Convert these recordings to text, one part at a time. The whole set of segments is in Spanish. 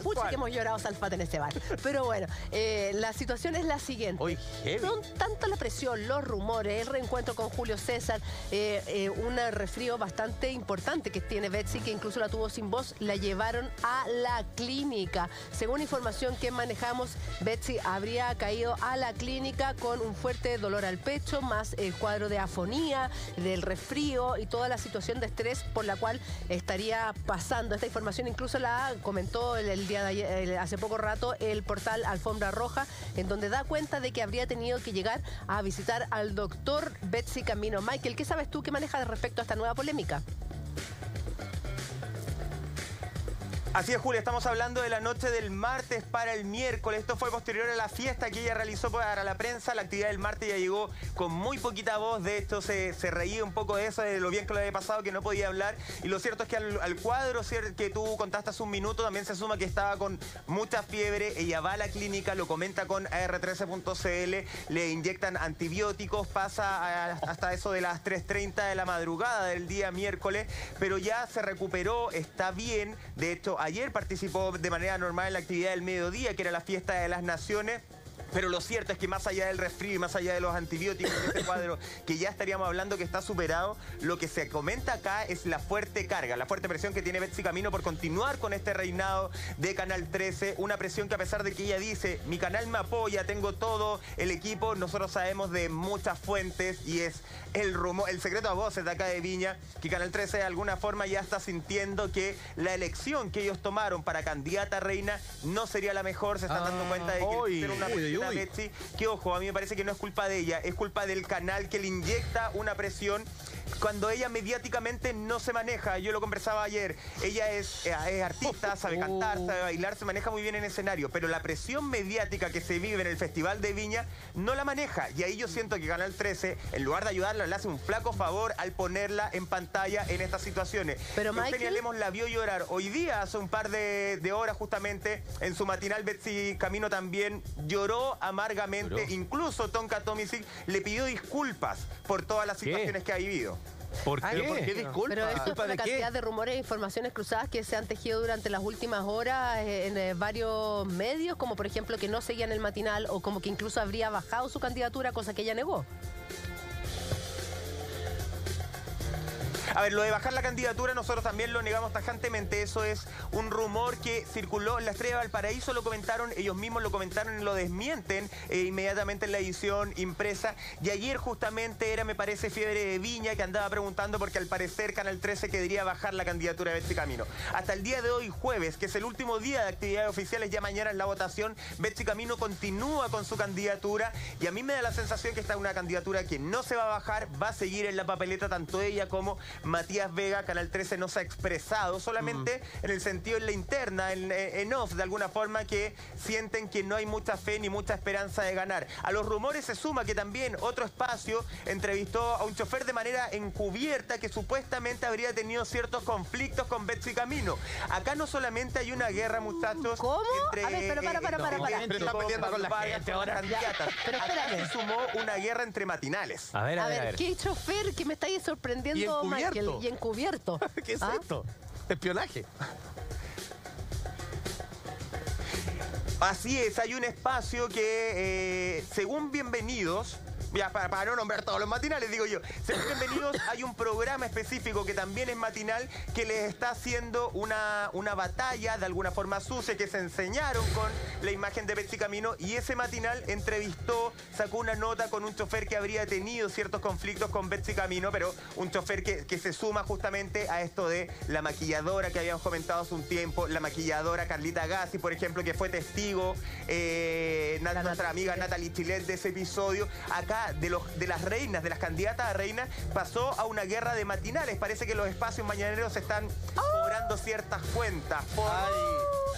Pucha que hemos llorado salfate en ese bar. Pero bueno, eh, la situación es la siguiente. Uy, heavy. Son tanto la presión, los rumores, el reencuentro con Julio César, eh, eh, un resfrío bastante importante que tiene Betsy, que incluso la tuvo sin voz, la llevaron a la clínica. Según información que manejamos, Betsy habría caído a la clínica con un fuerte dolor al pecho, más el cuadro de afonía, del resfrío y toda la situación de estrés por la cual estaría pasando. Esta información incluso la comentó el, el- hace poco rato el portal Alfombra Roja, en donde da cuenta de que habría tenido que llegar a visitar al doctor Betsy Camino. Michael, ¿qué sabes tú que manejas respecto a esta nueva polémica? Así es, Julia, estamos hablando de la noche del martes para el miércoles. Esto fue posterior a la fiesta que ella realizó para la prensa. La actividad del martes ya llegó con muy poquita voz. De hecho, se, reía un poco de eso, de lo bien que le había pasado, que no podía hablar. Y lo cierto es que al, cuadro que tú contaste hace un minuto también se suma que estaba con mucha fiebre. Ella va a la clínica, lo comenta con AR13.cl, le inyectan antibióticos, pasa hasta eso de las 3.30 de la madrugada del día miércoles, pero ya se recuperó, está bien. De hecho, ayer participó de manera normal en la actividad del mediodía, que era la fiesta de las naciones. Pero lo cierto es que más allá del resfrío y más allá de los antibióticos, de este cuadro que ya estaríamos hablando que está superado, lo que se comenta acá es la fuerte carga, la fuerte presión que tiene Betsy Camino por continuar con este reinado de Canal 13. Una presión que a pesar de que ella dice, mi canal me apoya, tengo todo el equipo, nosotros sabemos de muchas fuentes y es el rumor, el secreto a voces de acá de Viña, que Canal 13 de alguna forma ya está sintiendo que la elección que ellos tomaron para candidata reina no sería la mejor, se están dando Ah, cuenta de que uy, ser una uy, uy, uy. Betsy, que ojo, a mí me parece que no es culpa de ella, es culpa del canal que le inyecta una presión cuando ella mediáticamente no se maneja. Yo lo conversaba ayer, ella es, eh, es artista, sabe cantar, sabe bailar, se maneja muy bien en escenario, pero la presión mediática que se vive en el Festival de Viña no la maneja. Y ahí yo siento que Canal 13, en lugar de ayudarla, le hace un flaco favor al ponerla en pantalla en estas situaciones. Pero, Eugenia Michael- Lemos la vio llorar hoy día, hace un par de, de horas justamente, en su matinal Betsy Camino también lloró amargamente. Incluso Tonka Tomisic le pidió disculpas por todas las ¿Qué? situaciones que ha vivido. ¿Por qué? ¿por qué disculpa? Pero esto es ¿Disculpa por la de qué? cantidad de rumores e informaciones cruzadas que se han tejido durante las últimas horas eh, en eh, varios medios, como por ejemplo que no seguían el matinal o como que incluso habría bajado su candidatura, cosa que ella negó. A ver, lo de bajar la candidatura nosotros también lo negamos tajantemente. Eso es un rumor que circuló en la Estrella de Valparaíso, lo comentaron, ellos mismos lo comentaron y lo desmienten eh, inmediatamente en la edición impresa. Y ayer justamente era, me parece, Fiebre de Viña que andaba preguntando porque al parecer Canal 13 quería bajar la candidatura de Betsy Camino. Hasta el día de hoy, jueves, que es el último día de actividades oficiales, ya mañana en la votación, Betsy Camino continúa con su candidatura y a mí me da la sensación que esta es una candidatura que no se va a bajar, va a seguir en la papeleta tanto ella como Matías Vega. Canal 13 no se ha expresado, solamente en el sentido en la interna, en, en off, de alguna forma que sienten que no hay mucha fe ni mucha esperanza de ganar. A los rumores se suma que también otro espacio entrevistó a un chofer de manera encubierta que supuestamente habría tenido ciertos conflictos con Betsy Camino. Acá no solamente hay una guerra, muchachos, ¿Cómo? entre A ver, pero para, para, para, para. Está peleando con la varias gente ahora. candidatas. Pero Acá espérate. se sumó una guerra entre matinales. A ver, a, A ver, a ver, ver. qué chofer que me estáis sorprendiendo, Y encubierto. Michael. Y encubierto. ¿Qué es ¿Ah? esto? Espionaje. Así es, hay un espacio que, eh, según Bienvenidos, ya para, para no nombrar todos los matinales, digo yo, según Bienvenidos hay un programa específico que también es matinal que les está haciendo una, una batalla de alguna forma sucia que se enseñaron con la imagen de Betsy Camino y ese matinal entrevistó, sacó una nota con un chofer que habría tenido ciertos conflictos con Betsy Camino, pero un chofer que, que se suma justamente a esto de la maquilladora que habíamos comentado hace un tiempo, la maquilladora Carlita Gassi, por ejemplo, que fue testigo, eh, nuestra amiga Natalie Chilet de ese episodio. Acá, de, los, de las reinas, de las candidatas a reina, pasó a una guerra de matinales. Parece que los espacios mañaneros están cobrando ciertas cuentas por Ay,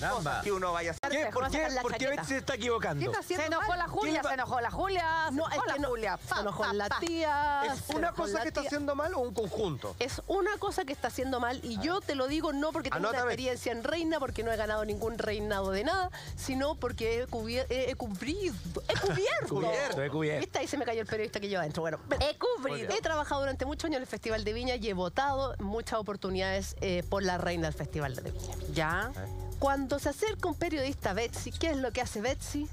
caramba. que uno vaya a hacer. ¿Qué? ¿Por qué, ¿Por qué. Betsy se está ¿Qué equivocando? está haciendo Se enojó mal? la Julia, ¿Quién va- se enojó la Julia, se No, enojó es la que no. Julia. Se enojó la tía. ¿Es una cosa que está haciendo mal o un conjunto? Es una cosa que está haciendo mal y yo te lo digo no porque tengo una experiencia en reina, porque no he ganado ningún reinado de nada, sino porque he, cubier- he, he cubrido. He cubierto. Cubierto, he cubierto. ¿Viste? Ahí se me cayó el periodista que lleva adentro. Bueno, He cubrido. He trabajado durante muchos años en el Festival de Viña y he votado muchas oportunidades eh, por la reina del Festival de Viña. Ya. Cuando se acerca un periodista a Betsy, ¿qué es lo que hace Betsy?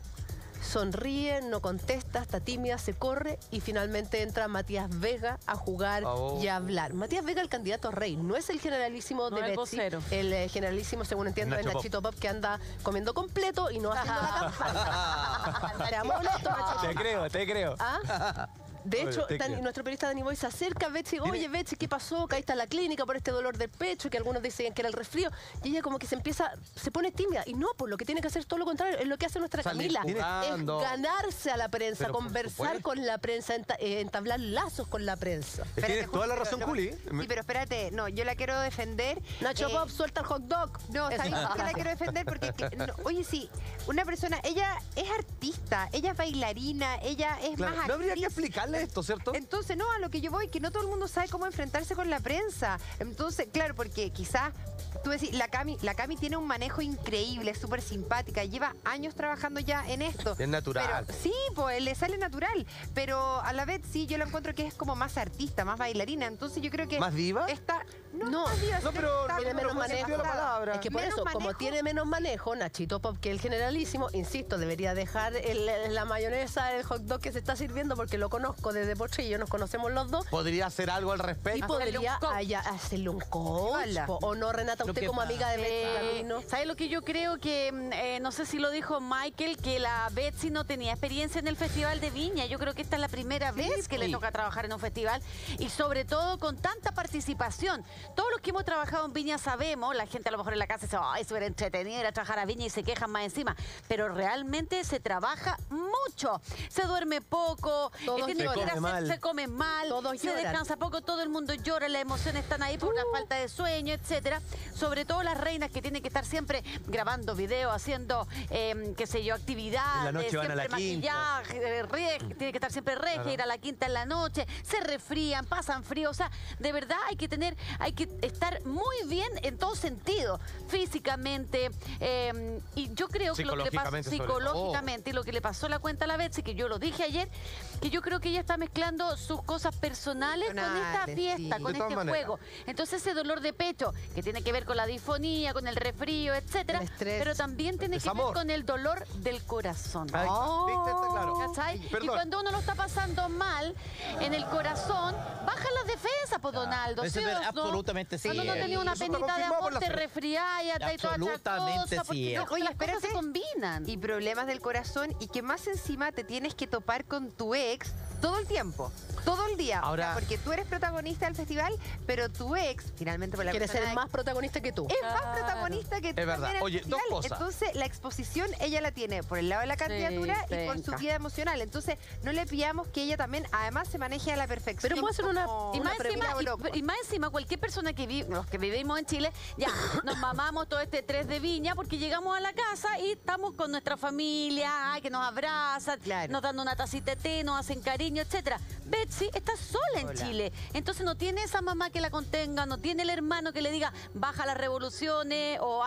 Sonríe, no contesta, está tímida, se corre y finalmente entra Matías Vega a jugar Oh. y a hablar. Matías Vega, el candidato rey, no es el generalísimo No de el Betsy. vocero. El eh, generalísimo, según entiendo, es. Nachito Pop, que anda comiendo completo y no haciendo la campaña. Te creo, te creo. ¿Ah? De hecho, Dani- nuestro periodista Dani Boy se acerca a Betsy, oye Betsy, ¿qué pasó? Caíste a la clínica por este dolor del pecho, que algunos decían que era el resfrío. Y ella como que se empieza, se pone tímida. Y no, pues lo que tiene que hacer es todo lo contrario, es lo que hace nuestra Salir Camila. jugando. Es ganarse a la prensa, Pero conversar con la prensa, enta- eh, entablar lazos con la prensa. Tienes toda la razón, pero- Juli. Sí, pero espérate, no, yo la quiero defender. Nacho eh, Pop, suelta el hot dog. No. ¿sabes qué la quiero defender? Porque, que- no, oye, sí, una persona, ella es artista, ella es bailarina, ella es Claro, más No habría que actriz. Explicarle esto, ¿cierto? Entonces, no, a lo que yo voy, que no todo el mundo sabe cómo enfrentarse con la prensa. Entonces, claro, porque quizás, tú decís, la Cami, la Cami tiene un manejo increíble, es súper simpática, lleva años trabajando ya en esto. Es natural. Pero, sí, pues le sale natural, pero a la vez sí, yo la encuentro que es como más artista, más bailarina, entonces yo creo que... ¿Más diva? Está, no, No, más diva, no, sino pero tiene como menos manejo. la. Es que por Menos eso, como manejo. tiene menos manejo, Nachito Pop, que el generalísimo, insisto, debería dejar el- la mayonesa, el hot dog que se está sirviendo, porque lo conozco desde Potrillo, nos conocemos los dos. ¿Podría hacer algo al Y respecto? podría un coach. haya- hacerle un coach. Po, O no, Renata, Lo usted como pasa- amiga de Betsy Eh, Camino. ¿Sabes lo que yo creo? Que, mm, eh, no sé si lo dijo Michael, que la Betsy no tenía experiencia en el Festival de Viña. Yo creo que esta es la primera vez que le toca trabajar en un festival y sobre todo con tanta participación. Todos los que hemos trabajado en Viña sabemos, la gente a lo mejor en la casa dice, ay, súper entretenido ir a trabajar a Viña y se quejan más encima, pero realmente se trabaja mucho. Se duerme poco, Todos eh, tiene Se mal. se come mal, Todos se lloran. descansa poco, todo el mundo llora, las emociones están ahí por la falta de sueño, etcétera. Sobre todo las reinas que tienen que estar siempre grabando videos, haciendo, eh, qué sé yo, actividades, En la noche van a siempre maquillaje, eh, reg- tiene que estar siempre regia, ir a la quinta en la noche, se resfrían, pasan frío, o sea, de verdad hay que tener, hay que estar muy bien en todo sentido, físicamente, eh, y yo creo que lo que le pasa Psicológicamente, y lo que le pasó a la cuenta a la Betsy, que yo lo dije ayer, que yo creo que ella está mezclando sus cosas personales con esta fiesta, sí. con este maneras. juego. Entonces ese dolor de pecho, que tiene que ver con la disfonía, con el resfrío, etcétera, El estrés. pero también tiene que ver con el dolor del corazón. Ahí está. ¿Viste? Está claro. ¿Cachai? Y cuando uno lo está pasando mal en el corazón, baja las defensas, pues Donaldo. Eso ¿sí es o no? absolutamente Cuando uno tenía una Eso penita de amor, te resfriás y toda esa Absolutamente cosa, porque oye, las cosas se combinan. y problemas del corazón y que más encima te tienes que topar con tu ex todo el tiempo, todo el día. O sea, Ahora- porque tú eres protagonista del festival, pero tu ex, finalmente por la Quiere ser más protagonista que tú. es más protagonista que tú Es verdad. Oye, dos cosas. Entonces, la exposición ella la tiene por el lado de la candidatura y por su vida emocional. Entonces, no le pidamos que ella también, además, se maneje a la perfección. Pero puedo hacer una- Y Una más, encima, pregunta y- más encima, cualquier persona que vive, los que vivimos en Chile, ya nos mamamos todo este tres de viña porque llegamos a la casa y estamos con nuestra familia, ay, que nos abrazan, Claro. nos dan una tacita de té, nos hacen cariño, etcétera. Betsy está sola en. Chile. Entonces no tiene esa mamá que la contenga, no tiene el hermano que le diga, baja las revoluciones, o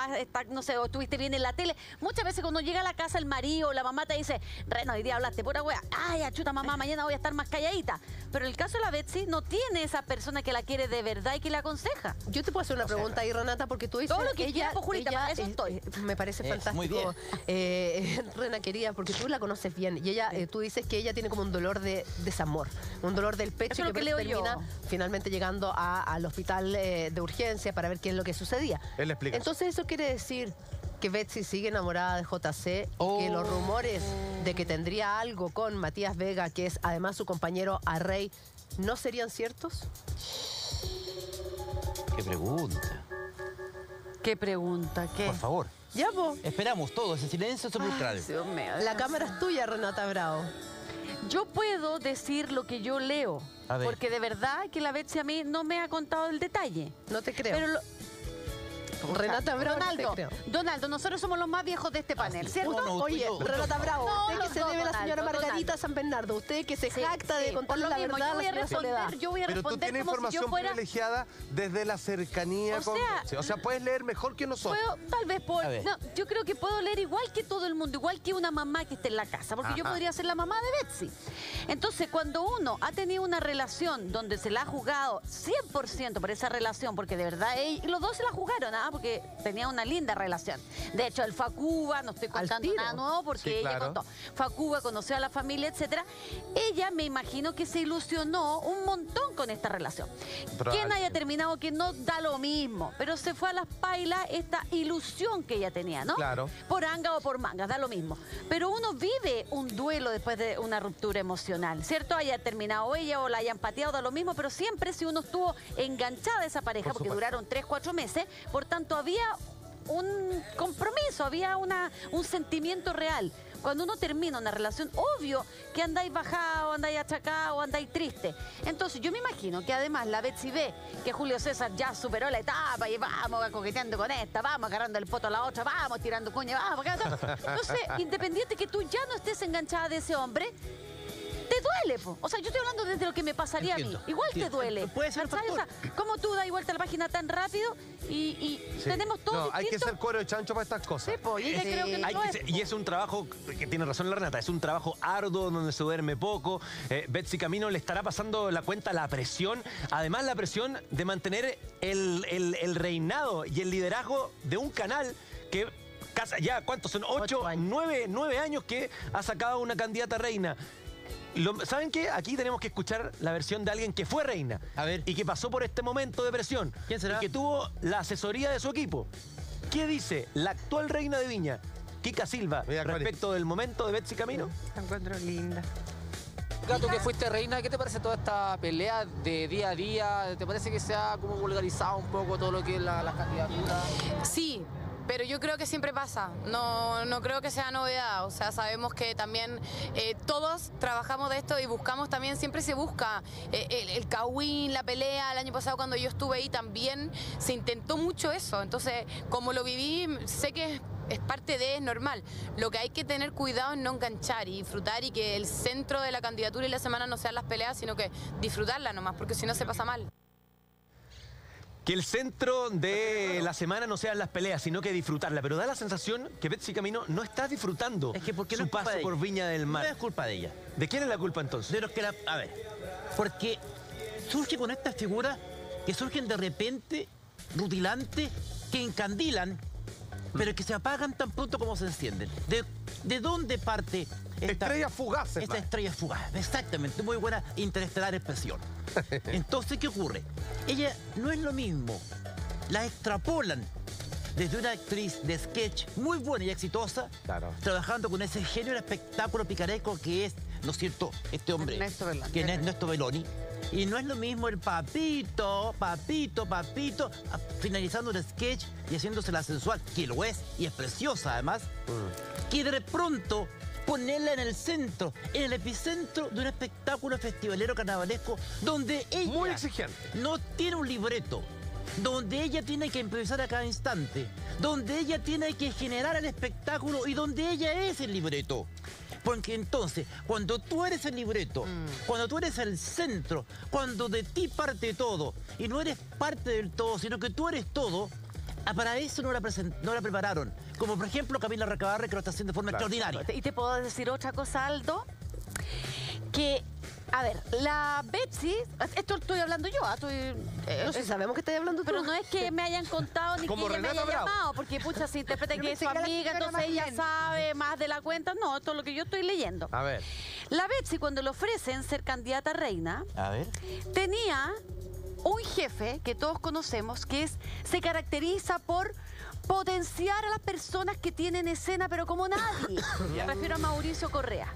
no sé, o estuviste bien en la tele. Muchas veces cuando llega a la casa el marido o la mamá te dice, Reno, hoy día hablaste pura wea, ay, achuta mamá, mañana voy a estar más calladita. Pero el caso de la Betsy no tiene esa persona que la quiere de verdad y que la aconseja. Yo te puedo hacer una pregunta ahí, Renata, porque tú dices Todo lo que ella, quieras, pues, Julita, ella, para eso estoy. eh, me parece Eh, fantástico. muy bien. Eh, Rena querida, porque tú la conoces bien y ella, eh, tú dices que ella tiene como un dolor de desamor, un dolor del pecho Eso es lo que, que leo yo. termina finalmente llegando a- al hospital eh, de urgencia para ver qué es lo que sucedía. Él explica. Entonces eso quiere decir que Betsy sigue enamorada de JC, Oh. que los rumores de que tendría algo con Matías Vega, que es además su compañero a Rey, ¿no serían ciertos? Qué pregunta. ¿Qué pregunta? ¿Qué? Por favor. Ya, pues. Esperamos todo, ese silencio sepulcral. La cámara es tuya, Renata Bravo. Yo puedo decir lo que yo leo, A ver. porque de verdad que la Betsy a mí no me ha contado el detalle. No te creo. Pero lo- Renata Bravo, no Donaldo. Donaldo, nosotros somos los más viejos de este panel, ¿cierto? No, no, Oye, yo- Renata Bravo, No, usted que los se debe a la señora Margarita Donaldo. San Bernardo, usted que se Sí, jacta sí, de contarle la mismo, verdad yo a voy la a Soledad. responder, yo voy a Pero tú tienes como si información yo fuera... privilegiada desde la cercanía O con sea, Betsy. O sea, puedes leer mejor que nosotros. Puedo, tal vez. No, yo creo que puedo leer igual que todo el mundo, igual que una mamá que esté en la casa, porque yo podría ser la mamá de Betsy. Entonces, cuando uno ha tenido una relación donde se la ha jugado 100% por esa relación, porque de verdad ell- los dos se la jugaron, ¿ah? ¿Ah? porque tenía una linda relación. De hecho, el fue a Cuba, no estoy contando nada nuevo porque Sí, ella claro. contó. Fue a Cuba, conoció a la familia, etcétera. Ella me imagino que se ilusionó un montón con esta relación. Quien haya terminado que no da lo mismo, pero se fue a las pailas esta ilusión que ella tenía, ¿no? Claro. Por anga o por manga, da lo mismo. Pero uno vive un duelo después de una ruptura emocional, ¿cierto? Haya terminado ella o la hayan pateado, da lo mismo, pero siempre si uno estuvo enganchada a esa pareja, Por porque supuesto. duraron tres, cuatro meses, por tanto había un compromiso, había una, un sentimiento real. Cuando uno termina una relación, obvio que andáis bajado, andáis achacado, andáis triste. Entonces yo me imagino que además la Betsy ve que Julio César ya superó la etapa y vamos coqueteando con esta, vamos agarrando el poto a la otra, vamos tirando cuña, vamos. Entonces, independiente que tú ya no estés enganchada de ese hombre, te duele, po. O sea, yo estoy hablando desde lo que me pasaría a mí. Igual te duele. Puede ser. O sea. ¿Cómo tú das vuelta a la página tan rápido y, y Sí. tenemos todo No, hay que ser cuero de chancho para estas cosas. Sí, po, y ella Sí. creo que no Hay lo que es, ser- po. y es un trabajo que tiene razón la Renata, es un trabajo arduo donde se duerme poco. Eh, Betsy Camino le estará pasando la cuenta la presión, además la presión de mantener el, el- el reinado y el liderazgo de un canal que casa- ya, ¿cuántos son? Ocho, Ocho años. nueve, nueve años que ha sacado una candidata reina. Lo- ¿Saben qué? Aquí tenemos que escuchar la versión de alguien que fue reina. A ver. Y que pasó por este momento de presión. ¿Quién será? Y que tuvo la asesoría de su equipo. ¿Qué dice la actual reina de Viña, Kika Silva, Mira, respecto del momento de Betsy Camino? La encuentro linda. Gato, que fuiste reina, ¿qué te parece toda esta pelea de día a día? ¿Te parece que se ha como vulgarizado un poco todo lo que es la, la candidatura? Sí, pero yo creo que siempre pasa. No, no creo que sea novedad. O sea, sabemos que también eh, todos trabajamos de esto y buscamos también, siempre se busca eh, el, el la pelea. El año pasado cuando yo estuve ahí también se intentó mucho eso. Entonces, como lo viví, sé que es, es parte de, es normal. Lo que hay que tener cuidado es no enganchar y disfrutar y que el centro de la candidatura y la semana no sean las peleas, sino que disfrutarla nomás, porque si no se pasa mal. Que el centro de la semana no sean las peleas, sino que disfrutarla. Pero da la sensación que Betsy Camino no está disfrutando Es que porque su no es paso por. Viña del Mar. No es culpa de ella. ¿De quién es la culpa entonces? De los que la. A ver. Porque surge con estas figuras que surgen de repente, rutilantes, que encandilan, pero que se apagan tan pronto como se encienden. ¿De, de dónde parte esta, Estrellas fugaces. esta man. estrella fugaz? Exactamente, muy buena interestelar expresión. Entonces, ¿qué ocurre? Ella no es lo mismo. La extrapolan desde una actriz de sketch muy buena y exitosa, Claro. trabajando con ese genio de espectáculo picaresco que es, ¿no es cierto?, este hombre, Ernesto Belloni. que es Ernesto Belloni. Y no es lo mismo el papito, papito, papito, finalizando un sketch y haciéndose la sensual, que lo es y es preciosa además, que de pronto ponerla en el centro, en el epicentro de un espectáculo festivalero carnavalesco donde ella Muy exigente. no tiene un libreto, donde ella tiene que improvisar a cada instante, donde ella tiene que generar el espectáculo y donde ella es el libreto. Porque entonces, cuando tú eres el libreto, cuando tú eres el centro, cuando de ti parte todo, y no eres parte del todo, sino que tú eres todo, ah, para eso no la, no la prepararon. Como por ejemplo Camila Recabarre, que lo está haciendo de forma extraordinaria. Y te puedo decir otra cosa, Aldo, que, a ver, la Betsy, esto estoy hablando yo, ah, estoy... eh, No sé, sabemos que estás hablando tú. Pero no es que me hayan contado ni que Como ella me haya Bravo. llamado, porque pucha, se interpreta que es su que amiga, entonces ella sabe más de la cuenta. No, esto es lo que yo estoy leyendo. A ver. La Betsy, cuando le ofrecen ser candidata a reina, A ver. tenía un jefe que todos conocemos que es se caracteriza por potenciar a las personas que tienen escena, pero como nadie. Me refiero a Mauricio Correa.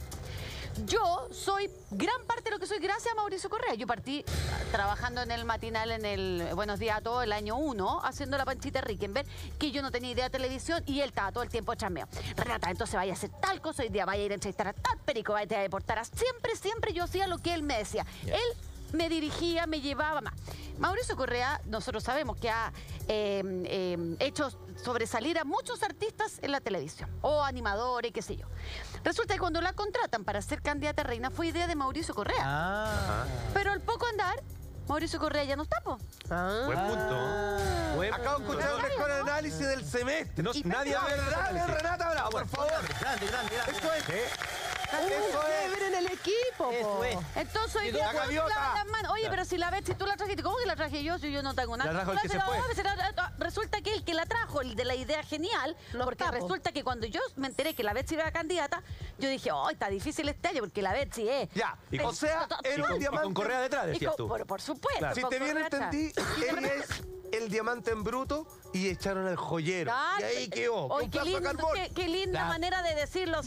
Yo soy gran parte de lo que soy gracias a Mauricio Correa. Yo partí trabajando en el matinal en el Buenos Días a Todos el año 1, haciendo la panchita Rickenberg, que yo no tenía idea de televisión y él estaba todo el tiempo chameo. Renata, entonces vaya a hacer tal cosa hoy día, vaya a ir a entrevistar a tal perico, vaya a deportar a... Siempre, siempre yo hacía lo que él me decía. Él me dirigía, me llevaba más. Mauricio Correa, nosotros sabemos que ha eh, eh, hecho sobresalir a muchos artistas en la televisión, o animadores, qué sé yo. Resulta que cuando la contratan para ser candidata a reina fue idea de Mauricio Correa. Ah. Pero al poco andar, Mauricio Correa ya no está, po. Ah. Buen punto. Buen Acabo de escuchar el mejor análisis del semestre. No, Y nadie ha verdad de Renata Bravo, por favor. Grande, grande, grande. Esto es bacán. Eso es. en el equipo, Eso po. es. Entonces hoy Y día la todos gaviota. lavan las manos. Oye, pero si la Betsy tú la trajiste, ¿cómo que la traje yo si yo no tengo nada? La trajo el que se Pero, fue. pero, pero, Resulta que el que la trajo, el de la idea genial, No porque resulta que cuando yo me enteré que la Betsy era candidata, yo dije, oh, está difícil este año porque la Betsy es... Ya, Y o con- sea, era con, un y con correa detrás, Y decías con- tú. por, por supuesto. Claro. Si con te bien correa atrás. entendí, repente- es el diamante en bruto y echaron al joyero. Claro. Y ahí quedó. Qué, lindo, linda Claro. manera de decirlo.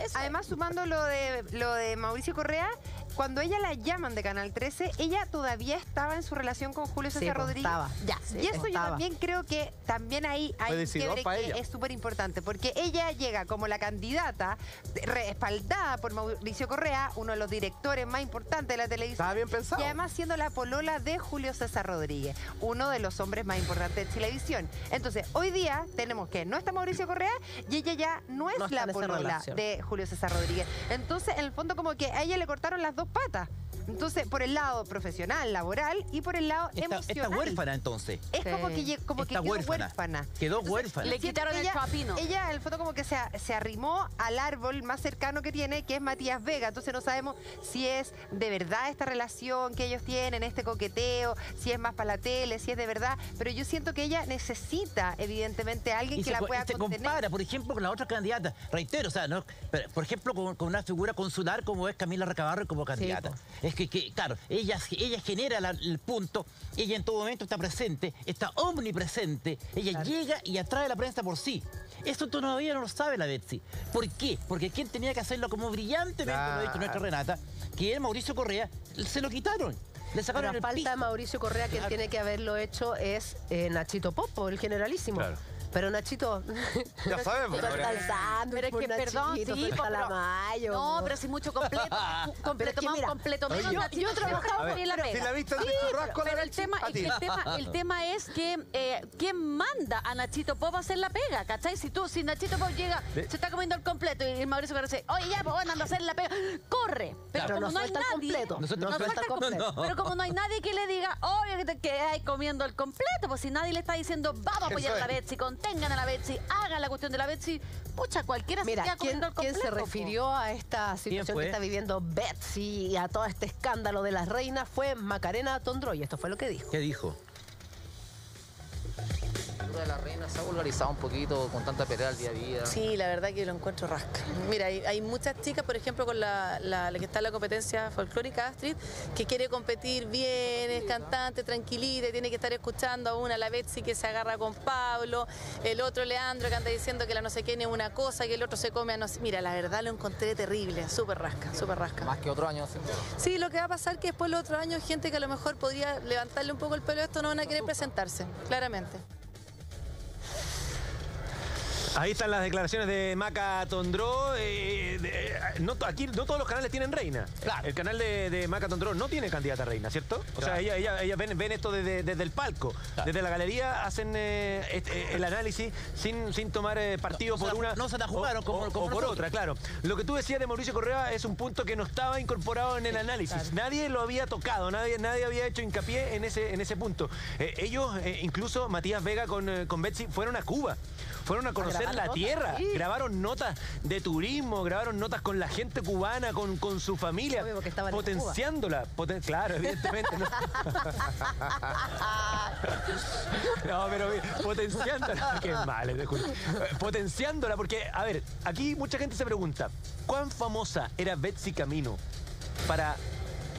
eso. además sumando lo de lo de Mauricio Correa, cuando ella la llaman de Canal 13, ella todavía estaba en su relación con Julio Sí, César pues, Rodríguez. estaba. Ya, Sí, y eso yo también creo que también ahí hay quiebre pa' que ella. es súper importante, porque ella llega como la candidata respaldada por Mauricio Correa, uno de los directores más importantes de la televisión. Estaba bien pensado. Y además siendo la polola de Julio César Rodríguez, uno de los hombres más importantes de televisión. Entonces, hoy día tenemos que no está Mauricio Correa y ella ya no es No la polola de Julio César Rodríguez. Entonces, en el fondo, como que a ella le cortaron las dos patas. Entonces, por el lado profesional, laboral y por el lado Está, emocional. está huérfana entonces. Es como que, como que quedó huérfana. huérfana. Quedó Entonces, huérfana. Le quitaron que el ella, chapino. Ella, en el fondo, como que se, se arrimó al árbol más cercano que tiene, que es Matías Vega. Entonces, no sabemos si es de verdad esta relación que ellos tienen, este coqueteo, si es más para la tele, si es de verdad. Pero yo siento que ella necesita, evidentemente, a alguien Y que se, la pueda y se contener. compara, por ejemplo, con la otra candidata. Reitero, o sea, ¿no? Pero, por ejemplo, con, con una figura consular como es Camila Recabarro como candidata. Es que, que, claro, ella, ella genera la- el punto, ella en todo momento está presente, está omnipresente, ella llega y atrae a la prensa por sí. Eso todavía no lo sabe la Betsy. ¿Por qué? Porque quien tenía que hacerlo como brillantemente lo ha dicho nuestra Claro. Renata, que es Mauricio Correa, se lo quitaron. Le sacaron a el falta de piso. Mauricio Correa, quien Claro. tiene que haberlo hecho es eh, Nachito Popo, el generalísimo. Claro. Pero Nachito. Ya sabemos. Pero es que, perdón, sí, suelta pero- la mayo. No, pero si mucho completo, completo más, mira, completo menos. yo- he trabajado- bien la Si pega. la churrasco, pero, el Betsy, tema, el tema, el tema es que eh, quién manda a Nachito Pop a hacer la pega, ¿cachai? Si tú, si Nachito Pop llega, De- se está comiendo el completo y el Mauricio Correa dice, oye, ya, pues bueno, anda a hacer la pega, corre. Pero Claro, como no no, hay nadie, completo. Pero como no hay nadie que le diga, obvio que te comiendo el completo, pues si nadie le está diciendo, vamos a apoyar la Eso es. Contengan a la Betsy, hagan la cuestión de la Betsy, pucha, cualquiera se Mira, queda ¿quién, el quién se refirió a esta situación que está viviendo Betsy y a todo este escándalo de las reinas? Fue Macarena Tondroy. Esto fue lo que dijo. ¿Qué dijo? De la reina se ha vulgarizado un poquito con tanta pelea al día a día. Sí, la verdad que lo encuentro rasca. Mira, hay, hay muchas chicas, por ejemplo, con la, la- la que está en la competencia folclórica Astrid, que quiere competir bien, es cantante, tranquilita, y tiene que estar escuchando a una, la Betsy que se agarra con Pablo, el otro Leandro que anda diciendo que la no sé quién es una cosa, que el otro se come a no sé. Mira, la verdad lo encontré terrible, súper rasca, súper rasca. Más que otro año, duda. Sí, lo que va a pasar es que después los otros años gente que a lo mejor podría levantarle un poco el pelo a esto no van a querer presentarse, claramente. Ahí están las declaraciones de Maca Tondró. eh, de- eh, no, aquí no todos los canales tienen reina. Claro. El canal de, de Maca Tondró no tiene candidata a reina, ¿cierto? O sea, Claro. ella, ella, ella ven, ven esto desde, desde el palco. Claro. Desde la galería hacen eh, este, el análisis sin, sin tomar eh, partido No por una no se la jugaron como- o- como o por otra, claro. Lo que tú decías de Mauricio Correa es un punto que no estaba incorporado en el análisis. Nadie lo había tocado, nadie, nadie había hecho hincapié en ese, en ese punto. Ellos, incluso Matías Vega con, con Betsy, fueron a Cuba. Fueron a conocer grabar la tierra, sí. grabaron notas de turismo, grabaron notas con la gente cubana, con, con su familia, Obvio, potenciándola. poten- claro, evidentemente. No, No, pero potenciándola. Qué mal, eh. Eh, Potenciándola, porque, a ver, aquí mucha gente se pregunta, ¿cuán famosa era Betsy Camino para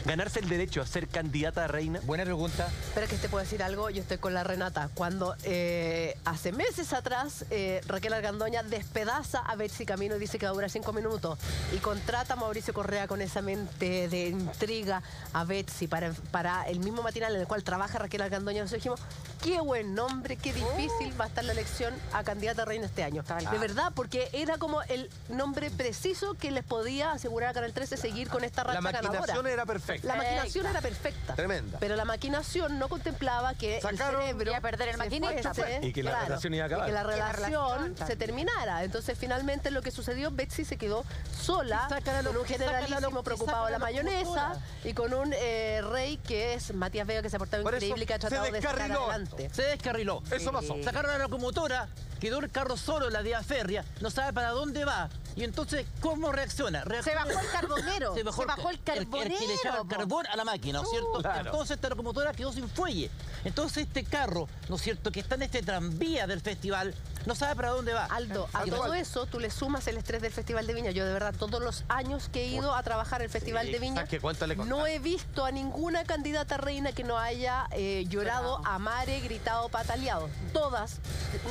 ganarse el derecho a ser candidata a reina? Buena pregunta. Pero que te puedo decir algo, yo estoy con la Renata. Cuando eh, hace meses atrás eh, Raquel Argandoña despedaza a Betsy Camino y dice que va a durar cinco minutos y contrata a Mauricio Correa con esa mente de intriga a Betsy para, para el mismo matinal en el cual trabaja Raquel Argandoña, nosotros dijimos, qué buen nombre, qué difícil va a estar la elección a candidata a reina este año. De verdad, porque era como el nombre preciso que les podía asegurar a Canal 13 seguir con esta racha La ganadora. maquinación era perfecta. La maquinación era perfecta. Tremenda. Pero la maquinación no contemplaba que Sacaron- el cerebro iba a perder el maquinista, pues. Y que la relación iba a acabar. Y que la relación se terminara. Entonces, finalmente, lo que sucedió, Betsy se quedó sola, con un generalísimo preocupado de la mayonesa y con un eh, rey que es Matías Vega, que se ha portado Por increíble y que ha se tratado de sacar adelante. Se descarriló. Eso pasó. Sacaron a la locomotora, quedó el carro solo en la vía férrea, no sabe para dónde va. Y entonces, ¿cómo reacciona? Se bajó el carbonero. Se bajó el, ca- el que le carbonero. echaba el carbón a la máquina, ¿no es cierto? Claro. Entonces esta locomotora quedó sin fuelle. Entonces este carro, ¿no es cierto?, que está en este tranvía del festival, no sabe para dónde va. Aldo, a todo eso tú le sumas el estrés del Festival de Viña. Yo de verdad, todos los años que he ido a trabajar el Festival de Viña, ¿sabes qué? ¿Cuánto le no he visto a ninguna candidata reina que no haya eh, llorado, amare, gritado, pataleado. Todas,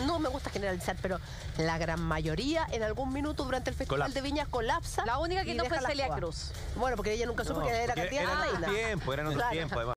no me gusta generalizar, pero la gran mayoría en algún minuto durante el Festival de Viña colapsa. La única que no fue Celia. Cruz. Bueno, porque ella nunca supo No, que era candidata reina. eran otros Claro. tiempos, además.